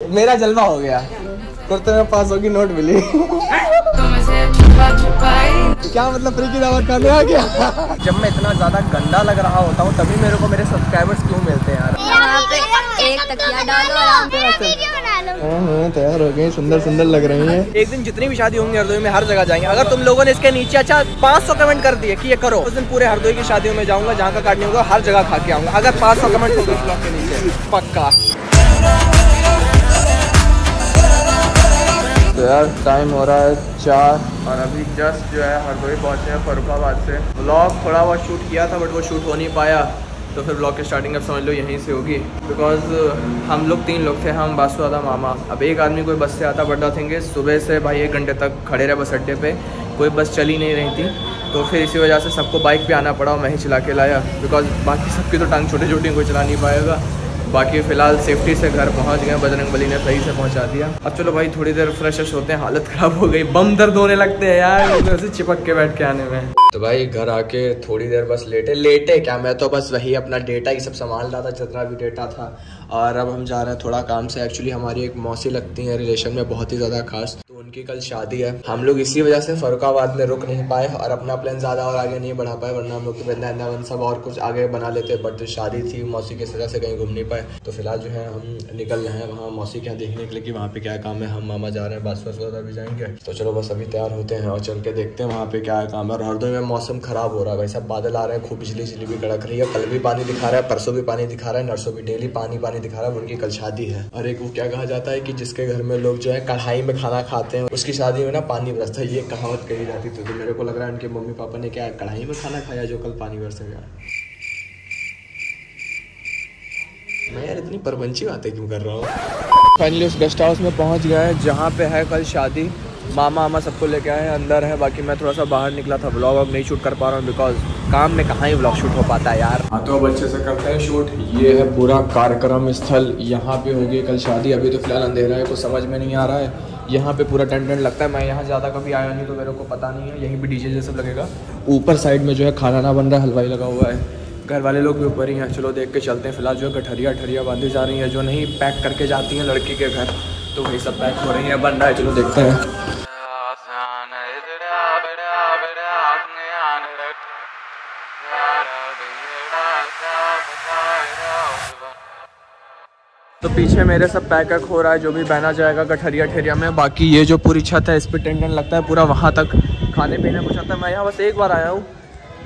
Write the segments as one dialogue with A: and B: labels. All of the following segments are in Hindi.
A: मेरा जलवा हो गया। कुर्ते में पास होगी नोट मिली। क्या मतलब फ्री की दावत खाने आ गया? जब मैं इतना ज़्यादा गंदा लग रहा होता हूँ तभी मेरे को मेरे सब्सक्राइबर्स क्यों मिलते हैं यार?
B: यहाँ पे एक तकिया डालो आराम से
A: हाँ, हाँ, तैयार हो गई सुंदर सुंदर लग रही हैं। एक दिन जितनी भी शादी होंगी हरदोई में हर जगह जाएँगे। अगर तुम लोगों ने इसके नीचे अच्छा 500 कमेंट कर दिए कि ये करो उस दिन पूरे हरदोई की शादियों में जाऊँगा जहाँ का काटने होगा हर जगह खा के आऊँगा। अगर 500 कमेंट हो गए ब्लॉग के नीचे पक्का। यार टाइम हो रहा है चार। और अभी जस्ट जो है हरदोई पहुँचे हैं फरुखाबाद से। ब्लॉग थोड़ा बहुत शूट किया था बट वो शूट हो नहीं पाया। तो फिर ब्लॉग की स्टार्टिंग अब समझ लो यहीं से होगी। बिकॉज़ हम लोग तीन लोग थे, हम, बासु दादा, मामा। अब एक आदमी कोई बस से आता बट थिंग सुबह से भाई एक घंटे तक खड़े रहे बस अड्डे पे। कोई बस चली नहीं रही थी। तो फिर इसी वजह से सबको बाइक पे आना पड़ा और मैं ही चला के लाया। बिकॉज़ बाकी सबकी तो टांग छोटी छोटी कोई चला नहीं पाएगा। बाकी फ़िलहाल सेफ्टी से घर पहुँच गए, बजरंग बली ने सही से पहुँचा दिया। अब चलो भाई, थोड़ी देर फ्रेश होते हैं, हालत खराब हो गई, बम दर्द होने लगते हैं यार ऐसे चिपक के बैठ के आने में। तो भाई, घर आके थोड़ी देर बस लेटे। लेटे क्या? मैं तो बस वही अपना डेटा ही सब संभाल रहा था, जितना भी डेटा था। और अब हम जा रहे हैं थोड़ा काम से। एक्चुअली हमारी एक मौसी लगती है रिलेशन में बहुत ही ज़्यादा खास। तो उनकी कल शादी है। हम लोग इसी वजह से फरुखाबाद में रुक नहीं पाए और अपना प्लान ज़्यादा और आगे नहीं बढ़ा पाए, वरना हम लोग तो सब और कुछ आगे बना लेते। बट शादी थी, मौसी की वजह से कहीं घूम नहीं पाए। तो फ़िलहाल जो है, हम निकल रहे हैं वहाँ मौसी के यहाँ देखने के लिए कि वहाँ पे क्या काम है। हम मामा जा रहे हैं बस बस भी जाएँगे। तो चलो बस अभी तैयार होते हैं और चल के देखते हैं वहाँ पे क्या काम है। और हरदोई में मौसम खराब हो रहा है भाई सब बादल आ रहे हैं, खूब बिजली बिजली भी कड़क रही है। कल भी पानी दिखा रहा है, परसों भी पानी दिखा रहा है, नरसों भी डेली पानी पानी दिखा रहा है उनकी कल शादी है। और एक वो क्या कहा जाता है कि जिसके घर में लोग जो है कढ़ाई में खाना खाते हैं, उसकी शादी में ना पानी बरसता है। ये कहावत कही जाती थी। तो मेरे को लग रहा है उनके मम्मी पापा ने क्या कढ़ाई में खाना खाया जो कल पानी बरसेगा मैं यार इतनी परवंची बातें क्यों कर रहा हूँ? फाइनली उस गेस्ट हाउस में पहुँच गया है, जहाँ पे है कल शादी। मामा मामा सबको लेके आए, अंदर है, बाकी मैं थोड़ा सा बाहर निकला था ब्लॉग अब नहीं शूट कर पा रहा हूँ बिकॉज़ काम में कहाँ ही ब्लॉग शूट हो पाता है यार। हाँ तो अब अच्छे से करते हैं शूट ये है पूरा कार्यक्रम स्थल, यहाँ पे होगी कल शादी। अभी तो फ़िलहाल अंधेरा है, कुछ समझ में नहीं आ रहा है। यहाँ पे पूरा टेंट वेंट लगता है। मैं यहाँ ज़्यादा कभी आया नहीं तो मेरे को पता नहीं है। यहीं पे डीजे जैसा लगेगा। ऊपर साइड में जो है खाना ना बन रहा है, हलवाई लगा हुआ है। घर वाले लोग भी ऊपर ही हैं। चलो देख के चलते हैं। फ़िलहाल जो है गठरिया, ठरिया बांधी जा रही हैं। जो नहीं पैक करके जाती हैं लड़की के घर। तो वही सब पैक हो रही हैं। बन रहा है। चलो देखते हैं। तो पीछे मेरे सब पैक हो रहा है, जो भी बहना जाएगा गठरिया ठेरिया में। बाकी ये जो पूरी छत है, इस पर टेंडन लगता है, पूरा वहाँ तक खाने पीने कुछ आता है। मैं यहाँ बस एक बार आया हूँ।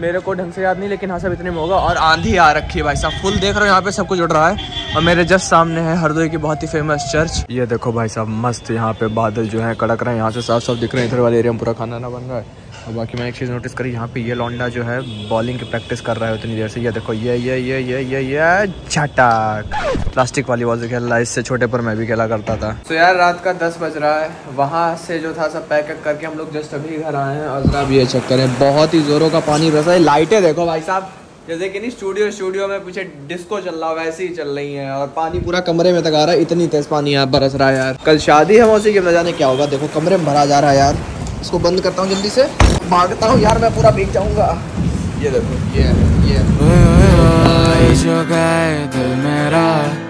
A: मेरे को ढंग से याद नहीं, लेकिन हाँ सब इतने में होगा। और आंधी आ रखी है भाई साहब। फुल देख रहे हो, यहाँ पे सब कुछ उड़ रहा है। और मेरे जस्ट सामने है हरदोई की बहुत ही फ़ेमस चर्च ये देखो भाई साहब, मस्त यहाँ पे बादल जो है कड़क रहे हैं। यहाँ से साफ़ साफ़ दिख रहे हैं, इधर वाले एरिया में पूरा खाना ना बन रहा है। और बाकी मैंने एक चीज़ नोटिस करी, यहाँ पे ये लौंडा जो है बॉलिंग की प्रैक्टिस कर रहा है उतनी देर से। ये देखो, ये ये ये ये ये ये, झटक। प्लास्टिक वाली बॉल से खेल रहा है, इससे छोटे पर मैं भी खेला करता था। तो so यार, रात का दस बज रहा है। वहाँ से जो था, सब पैक करके हम लोग जस्ट अभी घर आए हैं। और जरा ये चक्कर है बहुत ही जोरों का पानी बरसा है। लाइटें देखो भाई साहब, जैसे कि नहीं स्टूडियो स्टूडियो में पीछे डिस्को चल रहा होगा, ऐसे ही चल रही है। और पानी पूरा कमरे में तक आ रहा है, इतनी तेज पानी यहाँ बरस रहा है यार। कल शादी है मौसी के न जाने क्या होगा। देखो, कमरे में भरा जा रहा है यार। इसको बंद करता हूँ जल्दी से। भागता हूँ यार, मैं पूरा भीग जाऊँगा। ये देखो, ये ये।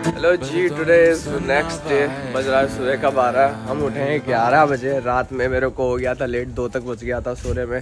A: Hello ji today next day बज रहा है, सुबह का बारह। हम उठे हैं ग्यारह बजे। रात में मेरे को हो गया था लेट दो तक बज गया था सोने में।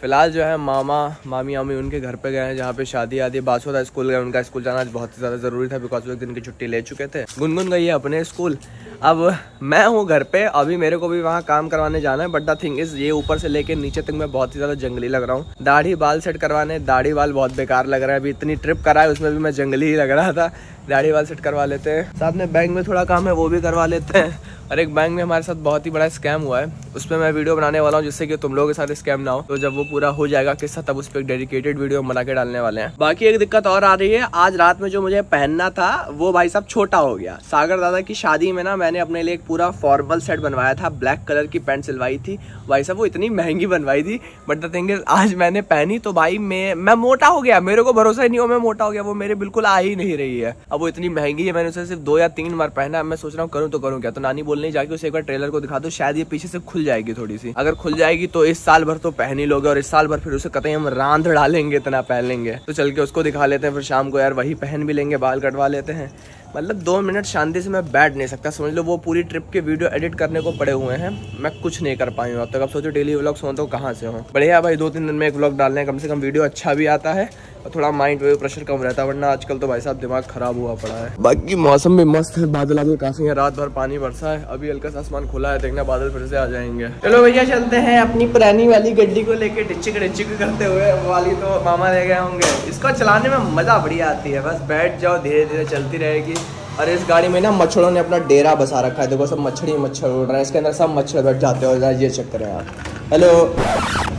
A: फ़िलहाल जो है मामा, मामी, आमी उनके घर पे गए हैं, जहाँ पे शादी आदि बासो था स्कूल गए उनका स्कूल जाना आज बहुत ही ज़्यादा ज़रूरी था बिकॉज़ वो एक दिन की छुट्टी ले चुके थे। गुनगुन गई है अपने स्कूल। अब मैं हूँ घर पे, अभी मेरे को भी वहाँ काम करवाने जाना है बट द थिंग इज़ ये ऊपर से लेके नीचे तक मैं बहुत ही ज़्यादा जंगली लग रहा हूँ। दाढ़ी बाल सेट करवाने, दाढ़ी बाल बहुत बेकार लग रहा है। अभी इतनी ट्रिप करा है उसमें भी मैं जंगली ही लग रहा था। दाढ़ी वाल सेट करवा लेते हैं। साथ में बैंक में थोड़ा काम है, वो भी करवा लेते हैं। और एक बैंक में हमारे साथ बहुत ही बड़ा स्कैम हुआ है। उस पर मैं वीडियो बनाने वाला हूँ, जिससे कि तुम लोगों के साथ स्कैम ना हो। तो जब वो पूरा हो जाएगा किस्सा तब उस पर एक डेडिकेटेड वीडियो बना के डालने वाले हैं। बाकी एक दिक्कत और आ रही है, आज रात में जो मुझे पहनना था, वो भाई साहब छोटा हो गया। सागर दादा की शादी में ना, मैंने अपने लिए एक पूरा फॉर्मल सेट बनवाया था। ब्लैक कलर की पैंट सिलवाई थी। भाई साहब, वो इतनी महँगी बनवाई थी। बट द थिंग आज मैंने पहनी तो भाई मैं मैं मोटा हो गया। मेरे को भरोसा ही नहीं हो मैं मोटा हो गया। वो मेरे बिल्कुल आ ही नहीं रही है। वो इतनी महँगी है, मैंने उसे सिर्फ़ दो या तीन बार पहना मैं सोच रहा हूँ, करूँ तो करूँ क्या? तो नानी बोलने जाके उसे एक बार ट्रेलर को दिखा दो, शायद ये पीछे से खुल जाएगी थोड़ी सी अगर खुल जाएगी तो इस साल भर तो पहन ही लोगे और इस साल भर फिर उसे कतई हम रांध डालेंगे इतना पहन लेंगे तो चल के उसको दिखा लेते हैं, फिर शाम को यार वही पहन भी लेंगे, बाल कटवा लेते हैं। मतलब दो मिनट शांति से मैं बैठ नहीं सकता, समझ लो वो पूरी ट्रिप के वीडियो एडिट करने को पड़े हुए हैं। मैं कुछ नहीं कर पाई हूँ अब तक। अब सोचो डेली व्लॉग्स हो तो कहाँ से हो? बढ़िया भाई, दो तीन दिन में एक व्लॉग डालने कम से कम वीडियो अच्छा भी आता है। और थोड़ा माइंड वेव प्रेशर कम रहता है वरना आजकल तो भाई साहब दिमाग खराब हुआ पड़ा है। बाकी मौसम भी मस्त है बादल बादल काफ़ी है। रात भर पानी बरसा है अभी हल्का सा आसमान खुला है देखना बादल फिर से आ जाएँगे। चलो भैया चलते हैं अपनी पुरानी वाली गड्डी को लेके डिचिक डिचिक करते हुए। वाली तो मामा ले गए होंगे। इसको चलाने में मज़ा बढ़िया आती है। बस बैठ जाओ धीरे धीरे चलती रहेगी। और इस गाड़ी में ना मच्छरों ने अपना डेरा बसा रखा है। देखो सब मच्छर ही मच्छर उड़ रहे हैं। इसके अंदर सब मच्छर बैठ जाते हो। ये चक्कर है यार। हेलो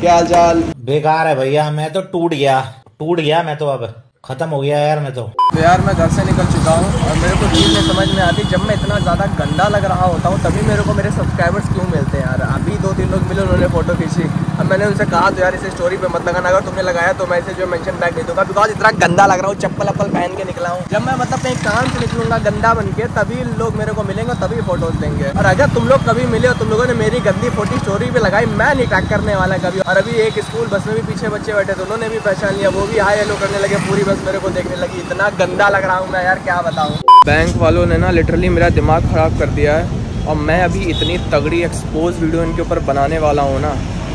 A: क्या हाल चाल?
C: बेकार है भैया मैं तो टूट गया। टूट गया मैं तो अब। खत्म हो गया यार मैं तो।
A: तो यार मैं घर से निकल चुका हूँ और मेरे को चीज़ नहीं समझ में आती, जब मैं इतना ज़्यादा गंदा लग रहा होता हूँ, तभी मेरे को मेरे सब्सक्राइबर्स क्यों मिलते हैं यार? अभी दो तीन लोग मिले, उन्होंने फ़ोटो खींची। मैंने उनसे कहा तो यार, इसे स्टोरी पे मत लगाना। अगर तुमने लगाया तो मैं इसे जो मेंशन बैक नहीं दूँगा। बिकॉज़ इतना गंदा लग रहा हूँ, चप्पल अप्पल पहन के निकला हूँ। जब मैं मतलब कहीं काम से निकलूँगा, गंदा बन के, तभी लोग मेरे को मिलेंगे, तभी फ़ोटोज़ देंगे। और अगर तुम लोग कभी मिले और तुम लोगों ने मेरी गंदी फ़ोटो स्टोरी पे लगाई, मैं नहीं टैग करने वाला कभी। और अभी एक स्कूल बस में भी पीछे बच्चे बैठे थे उन्होंने भी पहचान लिया। वो भी हाई हेलो करने लगे, पूरी बस मेरे को देखने लगी। इतना गंदा लग रहा हूँ मैं, यार, क्या बताऊँ? बैंक वालों ने ना लिटरली मेरा दिमाग ख़राब कर दिया है। और मैं अभी इतनी तगड़ी एक्सपोज वीडियो इनके ऊपर बनाने वाला हूँ ना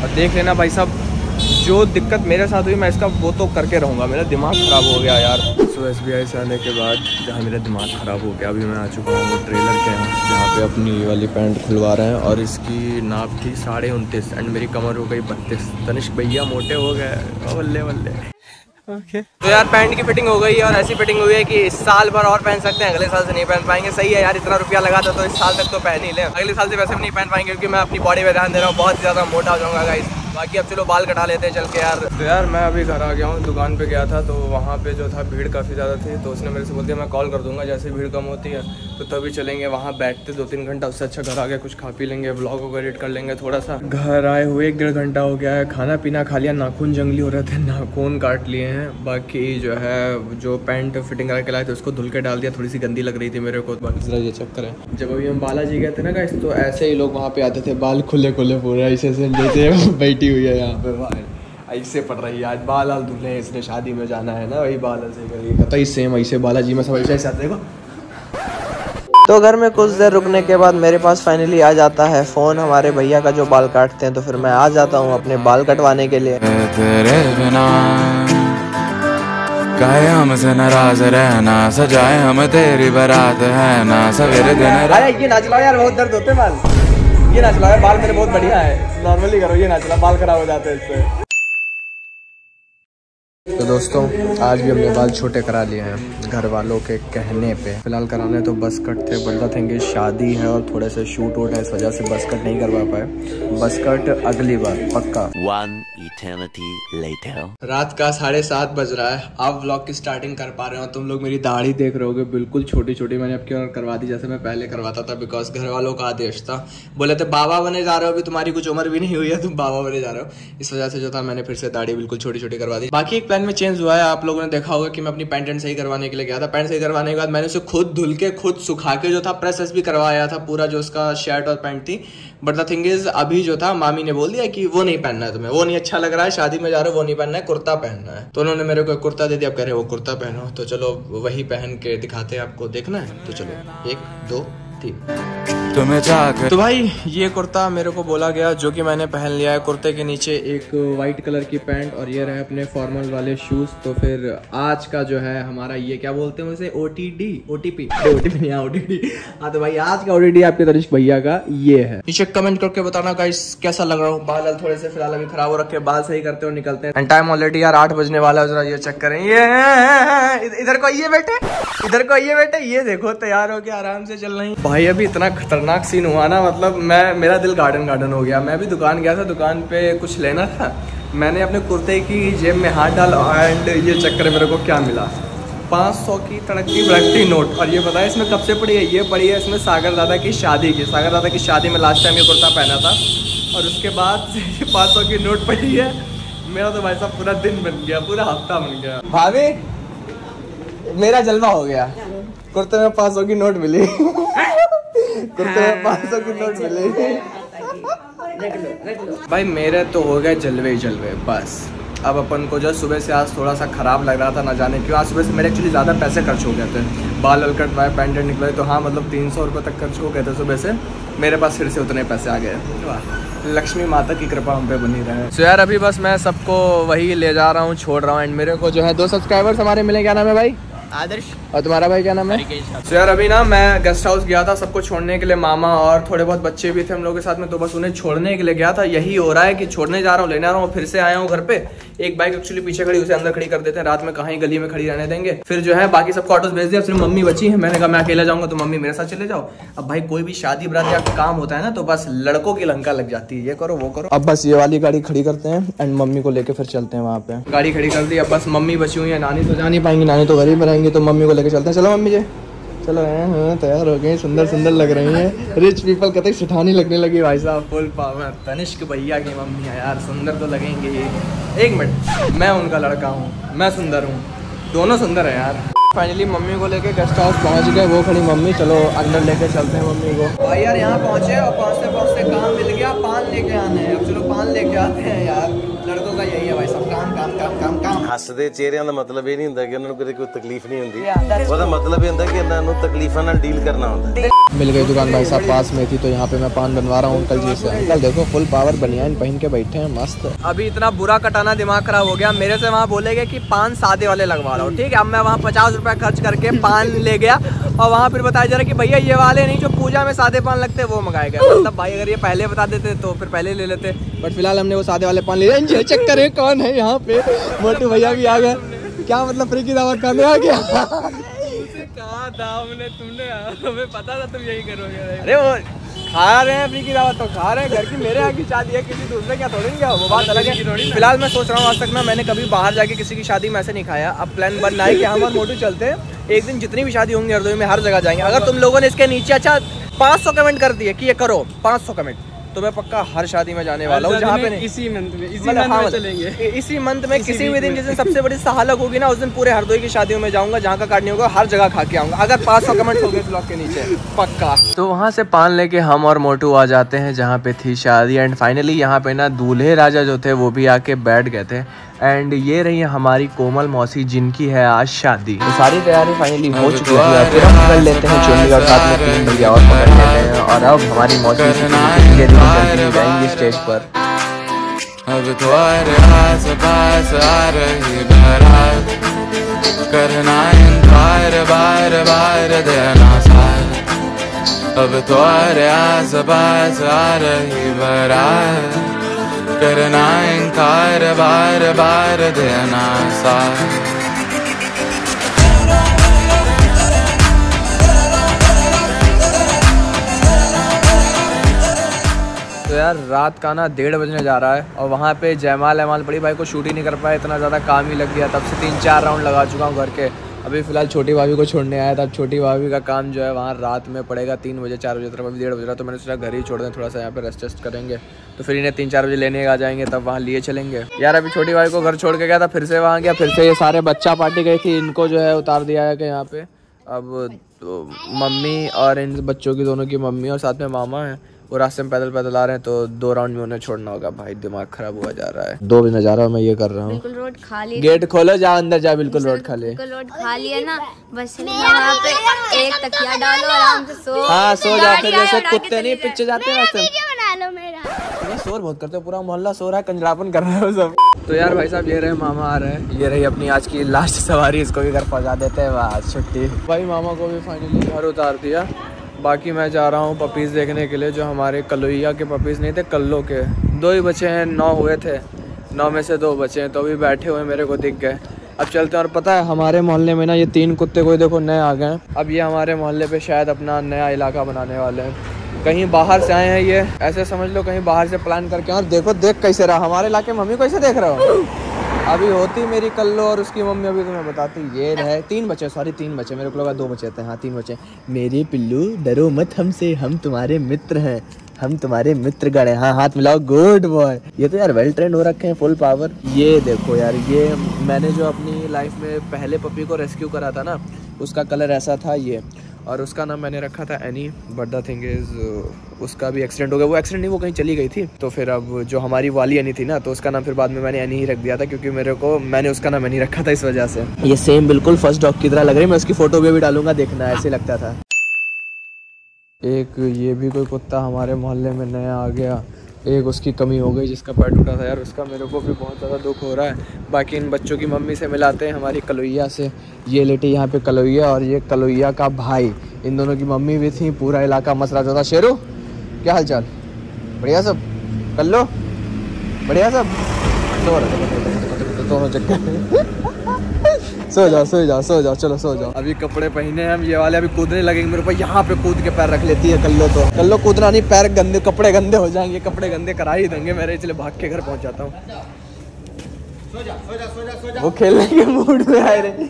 A: और देख लेना भाई साहब, जो दिक्कत मेरे साथ हुई, मैं इसका वो तो करके रहूँगा। मेरा दिमाग ख़राब हो गया यार। सो एस बी आई से आने के बाद जहाँ मेरा दिमाग ख़राब हो गया, अभी मैं आ चुका हूँ ट्रेलर के यहाँ, जहाँ पे अपनी वाली पैंट खुलवा रहे हैं और इसकी नाप थी साढ़े उनतीस एंड मेरी कमर हो गई बत्तीस। तनिष भैया मोटे हो गए। बल्ले बल्ले। ओके तो यार पैंट की फिटिंग हो गई है और ऐसी फिटिंग हुई है कि इस साल भर और पहन सकते हैं, अगले साल से नहीं पहन पाएँगे। सही है यार, इतना रुपया लगा था तो इस साल तक तो पहन ही ले। अगले साल से वैसे भी नहीं पहन पाएँगे क्योंकि मैं अपनी बॉडी पर ध्यान दे रहा हूँ, बहुत ज़्यादा मोटा हो जाऊँगा गाइस बाकी अब चलो बाल कटा लेते हैं चल के यार। तो यार मैं अभी घर आ गया हूँ दुकान पे गया था तो वहाँ पे जो था भीड़ काफ़ी ज़्यादा थी तो उसने मेरे से बोल दिया मैं कॉल कर दूँगा जैसे भीड़ कम होती है तो तभी चलेंगे वहाँ बैठते दो तीन घंटा उससे अच्छा घर आ गया कुछ खा पी लेंगे ब्लॉग वगैरह एडिट कर लेंगे थोड़ा सा घर आए हुए एक डेढ़ घंटा हो गया है खाना पीना खा लिया नाखून जंगली हो रहे थे नाखून काट लिए हैं बाकी जो है जो पैंट फिटिंग करके लाए थे उसको धुल के डाल दिया थोड़ी सी गंदी लग रही थी मेरे को। बाकी जरा ये चक्कर है जब अभी हम बालाजी गए थे ना गाइस तो ऐसे ही लोग वहाँ पे आते थे बाल खुले खुले पूरे ऐसे ऐसे बैठी हुई है यहाँ पे। भाई ऐसे पड़ रही है। आज बाल आल धुले इसने शादी में जाना है ना? वही बाल ऐसे करिए कतई सेम ऐसे बालाजी। में सब ऐसे ऐसे आते देखो। तो घर में कुछ देर रुकने के बाद मेरे पास फाइनली आ जाता है फ़ोन हमारे भैया का जो बाल काटते हैं तो फिर मैं आ जाता हूँ अपने बाल कटवाने के लिए।
D: काहे हमसे नाराज़ रहना सजाए हम तेरी बारात है ना? सवेरे दिन
A: अरे ये नाच यार बहुत दर्द होते बाल। ये ना चला बाल मेरे बहुत बढ़िया है। नॉर्मली करो ये ना चला बाल खराब हो जाते हैं इससे। तो दोस्तों आज भी हमने बाल छोटे करा लिए हैं घर वालों के कहने पे। फ़िलहाल कराने तो बस कट थे बोलता थे शादी है और थोड़े से शूट वूट है इस वजह से बस कट नहीं करवा पाए। बस कट अगली बार पक्का।
E: One eternity later.
A: रात का साढ़े सात बज रहा है। आप व्लॉग की स्टार्टिंग कर पा रहे हो, तुम लोग मेरी दाढ़ी देख रहे होगे बिल्कुल छोटी छोटी मैंने अब क्यों करवा दी, जैसे मैं पहले करवाता था बिकॉज़ घर वालों का आदेश था। बोले थे, बाबा बने जा रहे हो, अभी तुम्हारी कुछ उम्र भी नहीं हुई है, तुम बाबा बने जा रहे हो। इस वजह से जो था, मैंने फिर से दाढ़ी बिल्कुल छोटी छोटी करवा दी। बाकी एक प्लान में चेंज हुआ है। आप लोगों ने देखा होगा कि मैं अपनी पैंट सही करवाने के लिए गया था। पैंट सही करवाने के बाद मैंने उसे खुद धुल के, खुद सुखा के जो था प्रेस भी करवाया था। पूरा जो उसका शर्ट और पैंट थी। बट द थिंग इज़ अभी जो था, मामी ने बोल दिया कि वो नहीं पहनना है तुम्हें। वो नहीं अच्छा लग रहा है, शादी में जा रहे हो, वो नहीं पहनना है, कुर्ता पहनना है। तो उन्होंने मेरे को कुर्ता दे दिया, अब कह रहे वो कुर्ता पहनो। तो चलो, वही पहन के दिखाते हैं आपको, देखना है? तो चलो, एक, दो तीन
D: तुम्हें जाकर
A: तो भाई ये कुर्ता मेरे को बोला गया जो कि मैंने पहन लिया है। कुर्ते के नीचे एक वाइट कलर की पैंट और ये रहे अपने फॉर्मल वाले शूज़ तो फिर आज का जो है हमारा ये क्या बोलते हैं उसे? O T D O T P O T P नहीं ओ टी डी हाँ तो भाई आज का ओ टी डी आपके तनिष्क भैया का ये है। नीचे कमेंट करके बताना गाइस कैसा लग रहा हूँ? बाल थोड़े से फ़िलहाल अभी खराब हो रखे बाल सही करते हो निकलते हैं। एंड टाइम ऑलरेडी यार आठ बजने वाला है जरा ये चेक करें। ये इधर को आइए बेटे इधर को आइए बेटे ये देखो तैयार हो के आराम से चल रही भाई, अभी इतना खतरनाक सीन हुआ ना मतलब मैं, मेरा दिल गार्डन गार्डन हो गया। मैं भी दुकान गया था, दुकान पे कुछ लेना था। मैंने अपने कुर्ते की जेब में हाथ डाला एंड ये चक्कर मेरे को क्या मिला? पाँच सौ की तड़कती भड़कती नोट। और ये बताया इसमें कब से पड़ी है? ये पड़ी है इसमें सागर दादा की शादी की। सागर दादा की शादी में लास्ट टाइम ये कुर्ता पहना था। और उसके बाद पाँच सौ की नोट पड़ी है। मेरा तो भाई साहब पूरा दिन बन गया, पूरा हफ़्ता बन गया। भाभी, मेरा जलवा हो गया। कुर्ते में पाँच सौ की नोट मिली। कुर्ते में पाँच सौ की नोट मिली। भाई मेरे तो हो गए जलवे ही जलवे बस। अब अपन को जो सुबह से आज थोड़ा सा ख़राब लग रहा था ना जाने क्यों। आज सुबह से मेरे एक्चुअली ज़्यादा पैसे खर्च हो गए थे। बाल वल कटवाए पैंडेंट निकलवाए तो हाँ मतलब तीन सौ रुपये तक खर्च हो गए थे सुबह से। मेरे पास फिर से उतने पैसे आ गए। लक्ष्मी माता की कृपा हम पे बनी रहे। So यार अभी बस मैं सबको वही ले जा रहा हूँ छोड़ रहा हूँ। एंड मेरे को जो है दो सब्सक्राइबर्स हमारे मिले क्या नाम है भाई?
F: आदर्श।
A: और तुम्हारा भाई क्या नाम है? so यार अभी ना मैं गेस्ट हाउस गया था सबको छोड़ने के लिए मामा और थोड़े बहुत बच्चे भी थे हम लोग के साथ में तो बस उन्हें छोड़ने के लिए गया था। यही हो रहा है कि छोड़ने जा रहा हूँ लेने आ रहा हूँ फिर से आया हूँ घर पे। एक बाइक एक्चुअली पीछे खड़ी उसे अंदर खड़ी कर देते हैं। रात में कहीं गली में खड़ी रहने देंगे। फिर जो है बाकी सबको ऑटोस भेज दिया सिर्फ़ मम्मी बची है। मैंने कहा मैं अकेला जाऊँगा तो मम्मी मेरे साथ चले जाओ। अब भाई कोई भी शादी बरात या काम होता है ना तो बस लड़कों की लंका लग जाती है। ये करो वो करो। अब बस ये वाली गाड़ी खड़ी करते हैं एंड मम्मी को लेकर फिर चलते हैं वहाँ पे। गाड़ी खड़ी कर दी अब बस मम्मी बची हुई है नानी तो जा नहीं पाएँगी नानी तो गरीब रहेंगी तो मम्मी को लेके चलते हैं। चलो मम्मी जी। चलो, हैं तैयार हो गई सुंदर सुंदर लग रही हैं। रिच पीपल कहते सुठानी लगने लगी भाई साहब। फुल पावर तनिष्क भैया की मम्मी है यार। सुंदर तो लगेंगे ये एक मिनट। मैं उनका लड़का हूँ। मैं सुंदर हूँ। दोनों सुंदर है यार। फाइनली मम्मी को लेके गेस्ट हाउस पहुँच गए। वो खड़ी मम्मी। चलो, अंदर लेके चलते हैं मम्मी को। भाई यार, यहाँ पहुँचे और पहुँचते पहुँचते काम मिल गया। पान लेके आने अब चलो, पान लेके आते हैं यार। लड़कों का यही है भाई सब काम काम काम काम
G: ਹੱਸਦੇ ਚਿਹਰਿਆਂ ਦਾ ਮਤਲਬ ਇਹ ਨਹੀਂ ਹੁੰਦਾ ਕਿ ਉਹਨਾਂ ਨੂੰ ਕਦੇ ਕੋਈ ਤਕਲੀਫ ਨਹੀਂ ਹੁੰਦੀ ਉਹਦਾ ਮਤਲਬ ਇਹ ਹੁੰਦਾ ਕਿ ਇਹਨਾਂ ਨੂੰ ਤਕਲੀਫਾਂ ਨਾਲ ਡੀਲ ਕਰਨਾ ਹੁੰਦਾ ਹੈ
A: मिल गई दुकान भाई साहब पास में थी तो यहाँ पे मैं पान बनवा रहा हूँ अंकल जी से अंकल देखो फुल पावर बनियान पहन के बैठे हैं मस्त अभी इतना बुरा कटाना दिमाग खराब हो गया मेरे से वहाँ बोलेगे कि पान सादे वाले लगवा रहा हूँ ठीक है अब मैं वहाँ पचास रुपया खर्च करके पान ले गया और वहाँ फिर बताया जा रहा है कि भैया ये वाले नहीं जो पूजा में सादे पान लगते हैं वो मंगाए गए। मतलब भाई अगर ये पहले बता देते तो फिर पहले ले लेते। बट फ़िलहाल हमने वो सादे वाले पान लिए। चक्कर है कौन है यहाँ पे? मोटू भैया भी आ गए। क्या मतलब फ्री की दावत करने आ गया? कहा था हमने तुमने हमें पता था तुम यही करोगे। अरे वो खा रहे हैं, अपनी की दावत तो खा रहे हैं। घर की मेरे यहाँ की शादी है, किसी दूसरे क्या थोड़ी क्या वो बात अलग है। फ़िलहाल मैं सोच रहा हूँ, आज तक ना मैंने कभी बाहर जाके किसी की शादी में ऐसे नहीं खाया। अब प्लान बन रहा है कि हम और मोटू चलते हैं। एक दिन जितनी भी शादी होंगी, हरदोई में हर जगह जाएँगे। अगर तुम लोगों ने इसके नीचे अच्छा 500 कमेंट कर दिए कि ये करो 500 कमेंट तो मैं पक्का हर शादी में जाने वाला हूँ जहाँ पे
F: इसी मंथ में इसी
A: मतलब
F: मंथ
A: हाँ,
F: में
A: मतलब
F: चलेंगे।
A: इसी मंथ में किसी भी दिन जिस दिन सबसे बड़ी सहालक होगी ना उस दिन पूरे हरदोई की शादियों में जाऊँगा जहाँ का काटनी होगा हर जगह खा के आऊँगा। अगर पाँच सौ कमेंट हो गए ब्लॉग के नीचे पक्का। तो वहाँ से पान लेके हम और मोटू आ जाते हैं जहाँ पे थी शादी। एंड फाइनली यहाँ पे ना दूल्हे राजा जो थे वो भी आके बैठ गए थे। एंड ये रही है हमारी कोमल मौसी जिनकी है आज शादी। तो सारी तैयारी फाइनली हो चुकी है। फिर हम पकड़ लेते हैं चुन्नी और साथ में तीन भैया और पकड़ लेते हैं। और अब हमारी मौसी धीरे जाएँगी स्टेज पर।
D: अब आस पास आ रही बारात करना इनकार बार बार देना साथ अब तुम्हारे आस पास आ रही बारात करना बार बार देना साथ
A: तो यार, रात का ना डेढ़ बजने जा रहा है और वहाँ पे जयमाल एमाल बड़ी भाई को शूट ही नहीं कर पाया, इतना ज़्यादा काम ही लग गया। तब से तीन, चार राउंड लगा चुका हूँ घर के। अभी फ़िलहाल छोटी भाभी को छोड़ने आया था। अब छोटी भाभी का काम जो है वहाँ रात में पड़ेगा, तीन बजे, चार बजे तक अभी डेढ़ बज। रहा तो मैंने सोचा घर ही छोड़ दें, थोड़ा सा यहाँ पे रेस्ट वेस्ट करेंगे। तो फिर इन्हें तीन चार बजे लेने आ जाएँगे, तब वहाँ लिए चलेंगे। यार, अभी छोटी भाई को घर छोड़ के गया था, फिर से वहाँ गया, फिर से ये सारे बच्चा पार्टी गई थी, इनको जो है उतार दिया है कि यहाँ पे। अब तो मम्मी और इन बच्चों की, दोनों की मम्मी और साथ में मामा है। वो रास्ते में पैदल पैदल आ रहे हैं तो दो राउंड में उन्हें छोड़ना होगा। भाई दिमाग खराब हुआ जा रहा है। दो बजे जा रहा हूँ मैं ये कर रहा हूँ।
B: रोड खाली
A: गेट खोलो जा अंदर जा बिल्कुल रोड खाली
B: रोड खाली है ना। बस पे एक तकिया डालो आराम से सो।
A: हाँ सो जाते जैसे कुत्ते नहीं पीछे जाते हैं वैसे
B: बना लो मेरा।
A: ये शोर बहुत करते हो पूरा मोहल्ला सो रहा है कंजरापन कर रहा है वो सब। तो यार भाई साहब ये रहे मामा आ रहे हैं। ये रही अपनी आज की लास्ट सवारी इसको भी घर पहुँचा देते हैं बस छुट्टी। भाई मामा को भी फाइनली घर उतार दिया। बाकी मैं जा रहा हूँ पपीज़ देखने के लिए, जो हमारे कलोइया के पपीज़ नहीं थे, कल्लो के। दो ही बचे हैं, नौ हुए थे। नौ में से दो बचे हैं तो अभी बैठे हुए मेरे को दिख गए। अब चलते हैं, और पता है, हमारे मोहल्ले में ना ये तीन कुत्ते कोई देखो नए आ गए हैं। अब ये हमारे मोहल्ले पे शायद अपना नया इलाका बनाने वाले हैं। कहीं बाहर से आए हैं ये, ऐसे समझ लो, कहीं बाहर से प्लान करके और देखो, देख कैसे रहा, हमारे इलाके में मम्मी कैसे देख रहे हो? अभी होती मेरी कल्लो और उसकी मम्मी अभी तुम्हें बताती, ये रहे, तीन बच्चे सॉरी तीन बच्चे, मेरे को लगा दो बच्चे थे हाँ। तीन बच्चे। मेरे पिल्लू, डरो मत हमसे, हम तुम्हारे मित्र हैं, हम तुम्हारे मित्र गण हैं। हाँ हाथ मिलाओ गुड बॉय ये तो यार वेल ट्रेंड हो रखे हैं फुल पावर ये देखो यार, ये मैंने जो अपनी लाइफ में पहले पपी को रेस्क्यू करा था ना, उसका कलर ऐसा था ये। और उसका नाम मैंने रखा था Annie but the thing is उसका भी एक्सीडेंट हो गया। वो एक्सीडेंट नहीं, वो कहीं चली गई थी। तो फिर अब जो हमारी वाली एनी थी ना तो उसका नाम फिर बाद में मैंने एनी ही रख दिया था, क्योंकि मेरे को, मैंने उसका नाम एनी रखा था इस वजह से। ये सेम बिल्कुल फ़र्स्ट डॉग की तरह लग रही है। मैं उसकी फ़ोटो भी डालूँगा, देखना, ऐसे लगता था। एक, ये भी कोई कुत्ता हमारे मोहल्ले में नया आ गया। एक उसकी कमी हो गई जिसका पैर टूटा था यार उसका मेरे को भी बहुत ज़्यादा दुख हो रहा है बाकी इन बच्चों की मम्मी से मिलाते हैं हमारी कलोइया से ये लेटे यहाँ पे कलोइया और ये कलोइया का भाई इन दोनों की मम्मी भी थी पूरा इलाका मसरा था शेरू क्या हाल चाल बढ़िया सब कर लो बढ़िया सब दोनों चक्कर सो जाओ सो जाओ सो जाओ चलो सो जाओ। अभी कपड़े पहने हम ये वाले अभी कूदने लगेंगे। मेरे को यहाँ पे कूद के पैर रख लेती है कल्लो तो। कल्लो कूदना नहीं पैर गंदे कपड़े गंदे हो जाएँगे कपड़े गंदे करा ही देंगे मेरे इसलिए भाग के घर पहुँच जाता हूँ। वो खेलने के मूड में आए रहे